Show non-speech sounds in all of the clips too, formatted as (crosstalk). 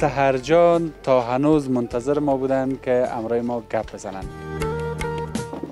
سهرجان تا هنوز منتظر ما بودن که امرای ما گپ بزنن.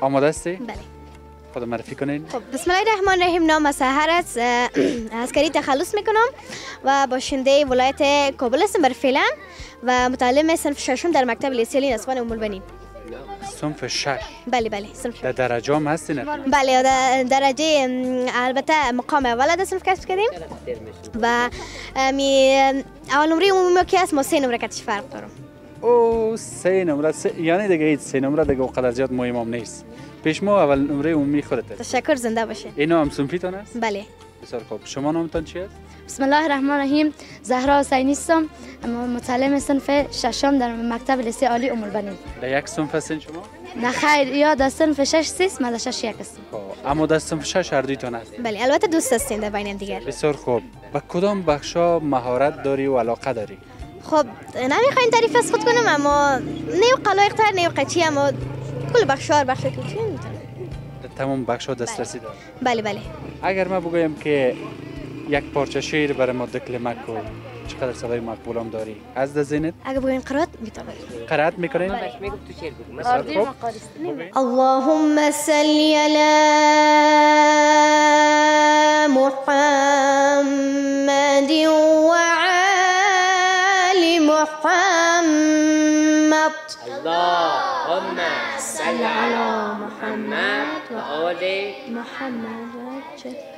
آماده هستی؟ بله. خود معرفی کنین. خب بسم الله الرحمن الرحیم. نام سهر است. (clears throat) عسکری تخلص می‌کنم و باشنده ولایت کابل هستم بر فعلا و متعلم صنف ششم در مکتب لیسیلی نسوان ام البنین صنف شش. بله بله صنف در درجه هم هستین؟ بله در درجه البته مقام اول در صنف کسب کردیم. و امی اول نمره عمومی که است ما سه نمره کتش فرق دارم او سه نمره سه... یعنی دیگه هیچ سه نمره دیگه اونقدر زیاد مهم هم نیست پیش ما اول نمره عمومی خودته تشکر زنده باشه اینا هم صنفیتان است بله بسیار خوب شما نامتان چی است بسم الله الرحمن الرحیم زهرا حسینی هستم اما متعلم صنف ششم در مکتب لیسه عالی ام البنین در یک صنف هستین شما نه خیر یا در صنف شش سیست من در شش یک هستم خب اما صنف شش هر دویتان است بله البته دوست هستیم در بین دیگر. بسیار خوب. و کدام بخشا مهارت داری و علاقه داری؟ خب نمی‌خوایم تعریف از خود کنم اما نیو قلایق تر نیو قچی اما کل بخشار بخش که می‌تونم؟ در تمام بخشا دسترسی داری بله بله. اگر ما بگویم که یک پارچه شعر برای ما دکلمه چقدر صدای مقبول هم داری؟ از در ذهنت؟ اگه بگویم قرات می‌تونم قرائت می‌کنین بسیار خوب اللهم صل على محمد وعلى محمد. اللهم صل على محمد وآل محمد. محمد.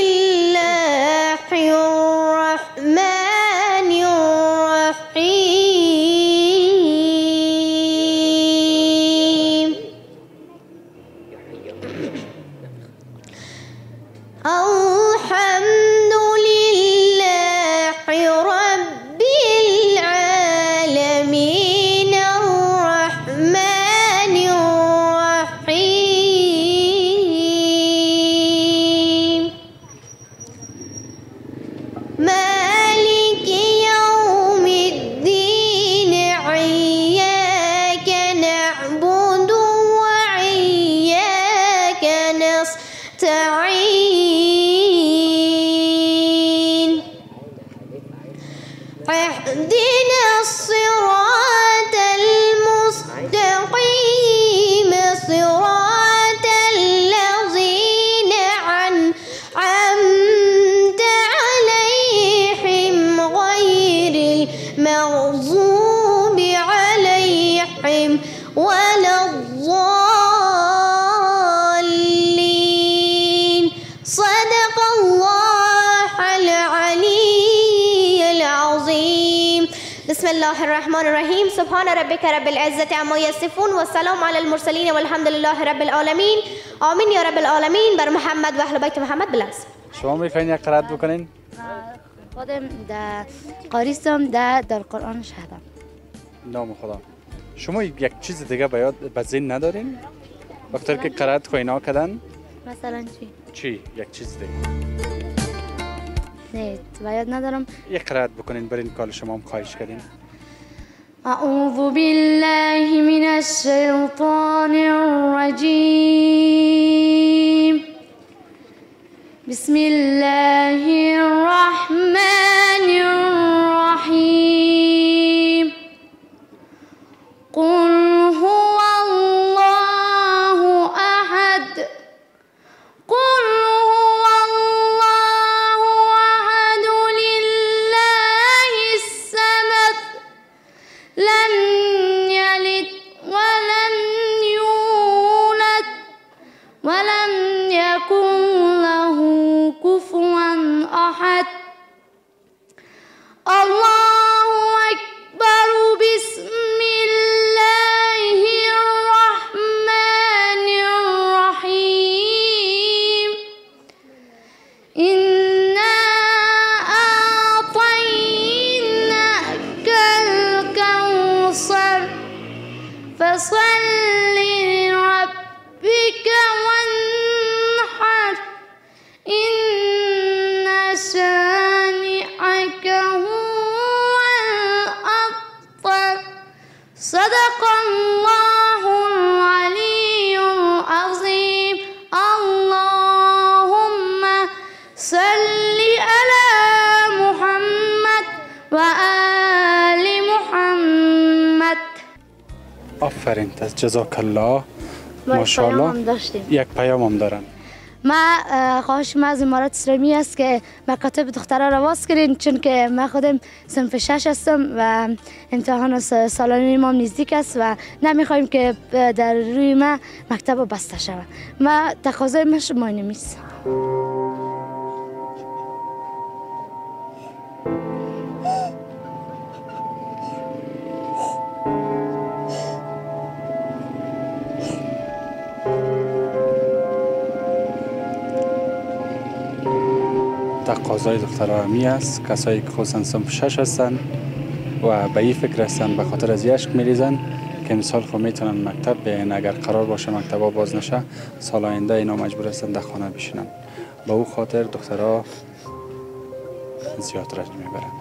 صدق الله العلي العظيم. بسم الله الرحمن الرحيم سبحان ربك رب العزة عما يصفون والسلام على المرسلين والحمد لله رب العالمين آمين يا رب العالمين بر محمد و اهل بیت محمد بلنس شما می‌خواین یک قرائت بکنین؟ خودم در قاریستم در در قرآن شهدم. نام خدا. شما یک چیز دیگه به یاد به ذهن ندارین؟ وقتی که قرائت خوینا کردن؟ مثلا چی؟ چی؟ یک چیز دیگه. نه یاد ندارم. یک قرائت بکنین برین کال شما هم خواهش کردین. أعوذ بالله من الشيطان الرجيم بسم الله آفرین از جزاک الله ما ماشاءالله. یک پیام هم دارن ما اه، خواهش ما از امارات اسلامی است که مکاتب دخترها را باز کنین چون که ما خودم صنف شش هستم و امتحان سالانه ما نزدیک است و نمی‌خوایم که در روی ما مکتب بسته شود. ما تقاضای ما شما تقاضای دخترها همی است. کسایی که خصوصا صنف شش هستن و به این فکر هستن به خاطر از یشک میریزن که امسال خب می‌تونن مکتب بیاین اگر قرار باشه مکتب باز نشه سال آینده اینا مجبور هستن در خانه بشینن. به او خاطر دخترها زیاد رنج می‌برن.